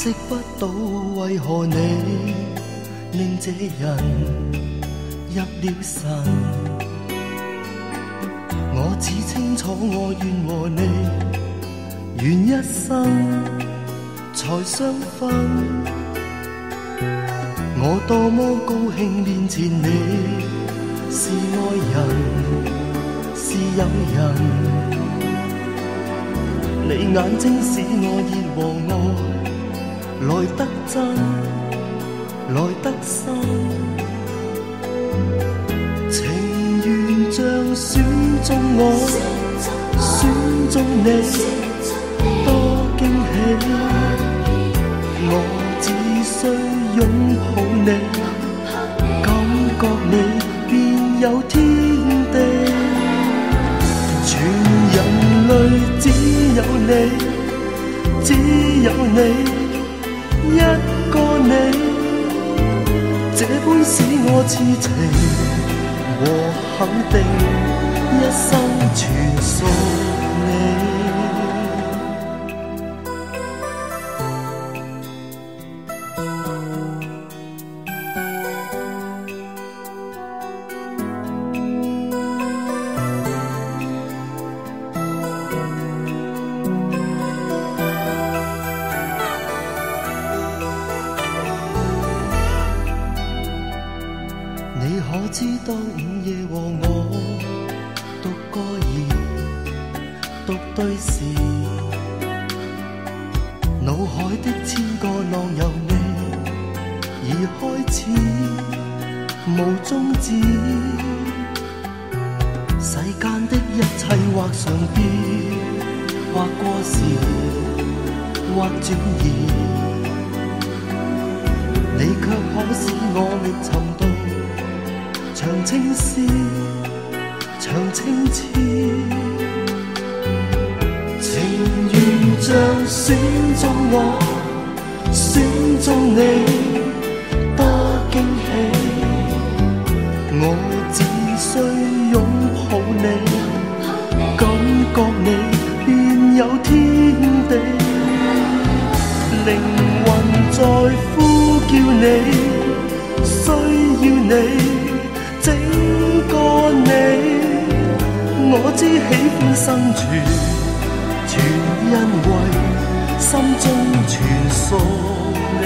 释不到为何你令这人入了神。我只清楚我愿和你愿一生才相分。我多么高兴面前你是爱人是友人。你眼睛使我热和爱来得真，来得深，情缘像选中我，选中你，多惊喜。我只需拥抱你，感觉你便有天地。全人类只有你，只有你一个你，这般使我痴情和肯定，一生全可知当午夜和我独歌儿独对时，脑海的千个浪由你而开始，无终止。世间的一切或常变，或过时，或转移。你却可丝、长青刺，情缘像选中我，选中你，我知喜欢生存，全因为心中全属你。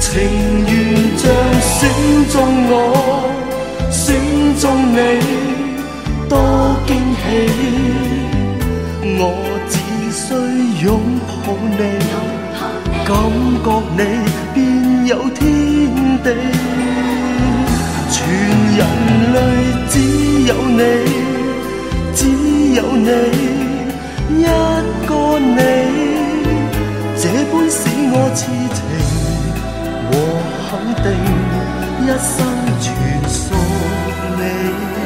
情缘像选中我，选中你，多惊喜。我只需拥抱你，感觉你便有天地。全人类有你只有你一个你这般使我痴情和肯定一生全属你。